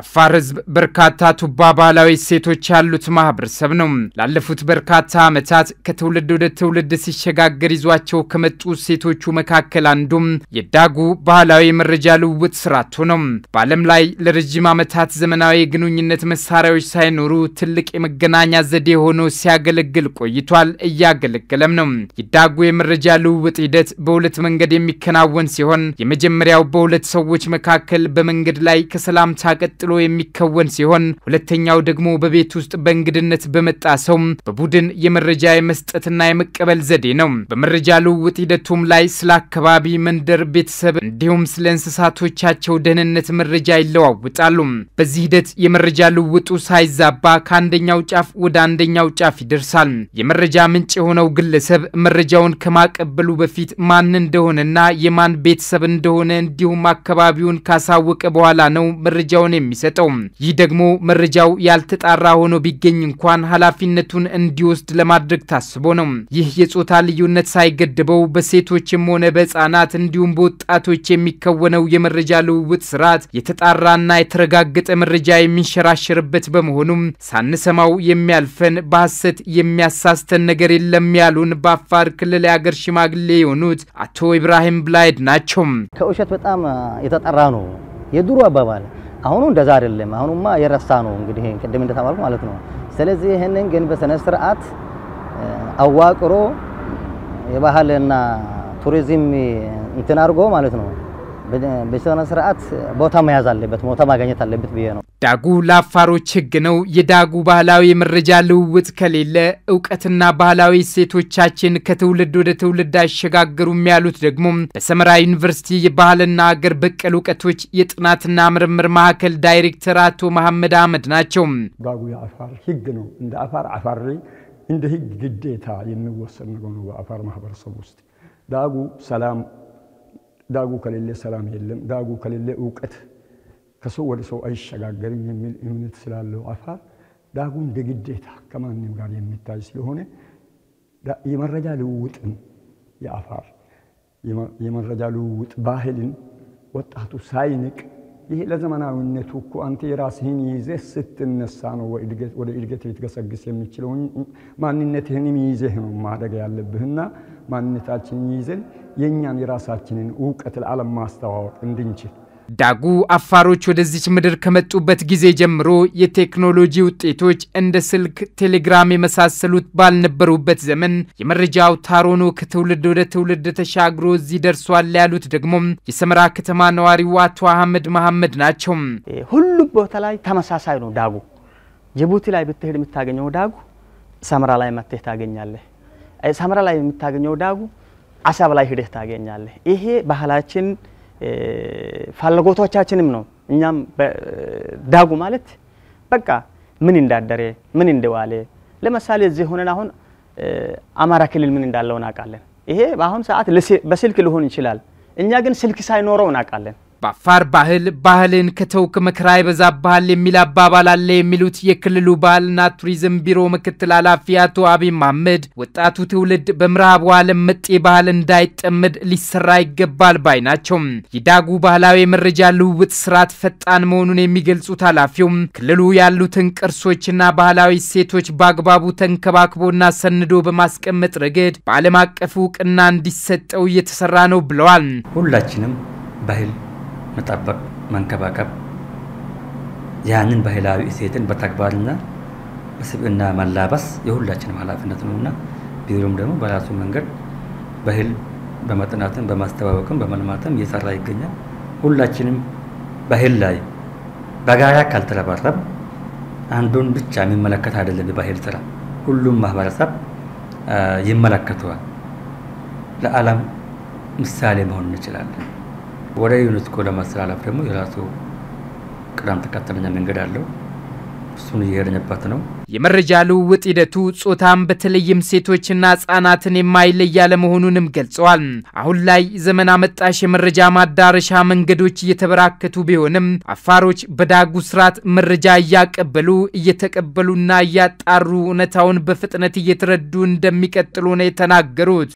የአፋር ሕዝብ በርካታ ቱባ ባህላዊ እሴቶች ያሉት ማህበረሰብ ነው። ላለፉት በርካታ ዓመታት ከትውልድ ወደ ትውልድ ሲሸጋገር ይዟቸው ከመጡ እሴቶቹ መካከል አንዱም የዳጉ ባህላዊ መረጃ ልውውጥ ስርዓቱ ነው። በዓለም ላይ ለረጅም ዓመታት ዘመናዊ የግንኙነት መሳሪያዎች ሳይኖሩ ትልቅ የመገናኛ ዘዴ ሆኖ ሲያገለግል ቆይቷል፣ እያገለገለም ነው። የዳጉ የመረጃ ልውውጥ ሂደት በሁለት መንገድ የሚከናወን ሲሆን የመጀመሪያው በሁለት ሰዎች መካከል በመንገድ ላይ ከሰላምታ ቀጥሎ የሚከወን ሲሆን ሁለተኛው ደግሞ በቤት ውስጥ በእንግድነት በመጣ ሰው በቡድን የመረጃ የመስጠትና የመቀበል ዘዴ ነው። በመረጃ ልውውጥ ሂደቱም ላይ ስለ አካባቢ፣ መንደር፣ ቤተሰብ እንዲሁም ስለ እንስሳቶቻቸው ደህንነት መረጃ ይለዋውጣሉ። በዚህ ሂደት የመረጃ ልውውጡ ሳይዛባ ከአንደኛው ጫፍ ወደ አንደኛው ጫፍ ይደርሳል። የመረጃ ምንጭ የሆነው ግለሰብ መረጃውን ከማቀበሉ በፊት ማን እንደሆነና የማን ቤተሰብ እንደሆነ እንዲሁም አካባቢውን ካሳወቀ በኋላ ነው መረጃውን የሚሰጠው። ይህ ደግሞ መረጃው ያልተጣራ ሆኖ ቢገኝ እንኳን ኃላፊነቱን እንዲወስድ ለማድረግ ታስቦ ነው። ይህ የጾታ ልዩነት ሳይገድበው በሴቶችም ሆነ በሕፃናት እንዲሁም በወጣቶች የሚከወነው የመረጃ ልውውጥ ስርዓት የተጣራና የተረጋገጠ መረጃ የሚንሸራሸርበት በመሆኑም ሳንሰማው የሚያልፈን በሐሰት የሚያሳስተን ነገር የለም ያሉን በአፋር ክልል የአገር ሽማግሌ የሆኑት አቶ ኢብራሂም ብላይድ ናቸው። ከውሸት በጣም የተጠራ ነው የድሮ አባባል። አሁኑ እንደዛ አይደለም። አሁኑማ የረሳ ነው እንግዲህ ቅድም እንደተባልኩ ማለት ነው። ስለዚህ ይህንን ግን በስነ ስርዓት አዋቅሮ የባህልና ቱሪዝም እንትን አድርጎ ማለት ነው በስነ ስርዓት ቦታ መያዝ አለበት፣ ቦታ ማግኘት አለበት ብዬ ነው። ዳጉ ለአፋሮች ሕግ ነው። የዳጉ ባህላዊ የመረጃ ልውውጥ ከሌለ እውቀትና ባህላዊ እሴቶቻችን ከትውልድ ወደ ትውልድ አይሸጋገሩም ያሉት ደግሞ በሰመራ ዩኒቨርሲቲ የባህልና አገር በቀል እውቀቶች የጥናትና ምርምር ማዕከል ዳይሬክተር አቶ መሐመድ አህመድ ናቸው። ዳጉ የአፋር ሕግ ነው። እንደ አፋር አፋሪ እንደ ሕግ ግዴታ የሚወሰድ ነገር ነው በአፋር ማህበረሰብ ውስጥ ዳጉ ሰላም ዳጉ ከሌለ ሰላም የለም። ዳጉ ከሌለ እውቀት ከሰው ወደ ሰው አይሸጋገርም የሚል እምነት ስላለው አፋር ዳጉ እንደ ግዴታ ከማንም ጋር የሚታይ ስለሆነ የመረጃ ልውውጥን የአፋር የመረጃ ልውውጥ ባህልን ወጣቱ ሳይንቅ ይሄ ለዘመናዊነቱ እኮ አንተ የራስህን ይዘህ ስትነሳ ነው ወደ እድገት ልትገሰግስ የሚችለው። ማንነትህንም ይዘህ ነው ማደግ ያለብህና ማንነታችንን ይዘን የእኛን የራሳችንን እውቀት ለዓለም ማስተዋወቅ እንድንችል ዳጉ አፋሮች ወደዚች ምድር ከመጡበት ጊዜ ጀምሮ የቴክኖሎጂ ውጤቶች እንደ ስልክ፣ ቴሌግራም የመሳሰሉት ባልነበሩበት ዘመን የመረጃ አውታር ሆኖ ከትውልድ ወደ ትውልድ ተሻግሮ እዚህ ደርሷል ያሉት ደግሞ የሰመራ ከተማ ነዋሪው አቶ አህመድ መሐመድ ናቸው። ሁሉም ቦታ ላይ ተመሳሳይ ነው ዳጉ። ጅቡቲ ላይ ብትሄድ የምታገኘው ዳጉ ሰመራ ላይ መጥተህ ታገኛለህ። ሰመራ ላይ የምታገኘው ዳጉ አሰብ ላይ ሂደህ ታገኛለህ። ይሄ ባህላችን ፍላጎቶቻችንም ነው። እኛም ዳጉ ማለት በቃ ምን እንዳደረ ምን እንደዋለ ለምሳሌ እዚህ ሆነን አሁን አማራ ክልል ምን እንዳለው እናውቃለን። ይሄ በአሁን ሰዓት በስልክ ሊሆን ይችላል። እኛ ግን ስልክ ሳይኖረው እናውቃለን። በአፋር ባህል ባህልን ከተውክ መከራ ይበዛብሃል የሚል አባባል አለ የሚሉት የክልሉ ባህልና ቱሪዝም ቢሮ ምክትል ኃላፊ አቶ አቢይ መሐመድ ወጣቱ ትውልድ በምዕራቡ ዓለም መጤ ባህል እንዳይጠመድ ሊሰራ ይገባል ባይ ናቸው። የዳጉ ባህላዊ የመረጃ ልውውጥ ስርዓት ፈጣን መሆኑን የሚገልጹት ኃላፊውም ክልሉ ያሉትን ቅርሶችና ባህላዊ እሴቶች በአግባቡ ተንከባክቦና ሰንዶ በማስቀመጥ ረገድ በዓለም አቀፍ እውቅና እንዲሰጠው እየተሰራ ነው ብለዋል። ሁላችንም ባህል መጠበቅ፣ መንከባከብ ያንን ባህላዊ እሴትን በተግባርና በስብዕና መላበስ የሁላችንም ኃላፊነት ነውና ቢሮም ደግሞ በራሱ መንገድ ባህል በመጥናትም በማስተዋወቅም በመልማትም እየሰራ ይገኛል። ሁላችንም ባህል ላይ በጋራ ካልተረባረብ አንዱን ብቻ የሚመለከት አይደለም። የባህል ስራ ሁሉም ማህበረሰብ ይመለከተዋል። ለዓለም ምሳሌ መሆን እንችላለን። ወደ ዩኔስኮ ለማስተላለፍ ደግሞ የራሱ ቅደም ተከተለኛ መንገድ አለው። እሱን እየሄድንበት ነው። የመረጃ ልውውጥ ሂደቱ ጾታን በተለይም ሴቶችና ሕጻናትን የማይለይ ያለመሆኑንም ገልጸዋል። አሁን ላይ ዘመን አመጣሽ የመረጃ ማዳረሻ መንገዶች እየተበራከቱ ቢሆንም አፋሮች በዳጉ ስርዓት መረጃ እያቀበሉ እየተቀበሉና እያጣሩ እውነታውን በፍጥነት እየተረዱ እንደሚቀጥሉ ነው የተናገሩት።